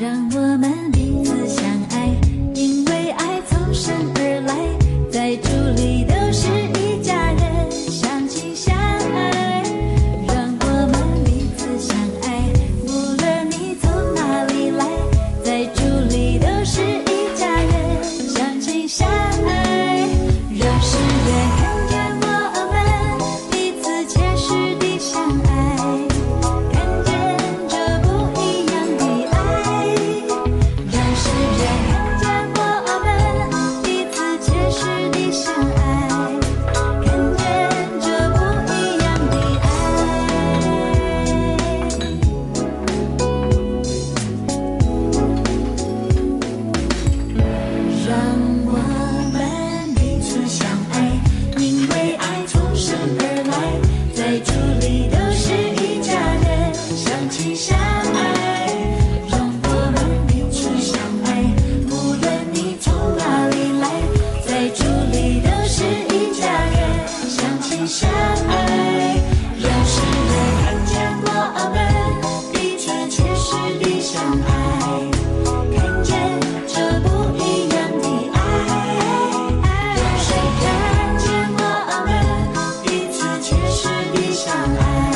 让我们彼此 to 上海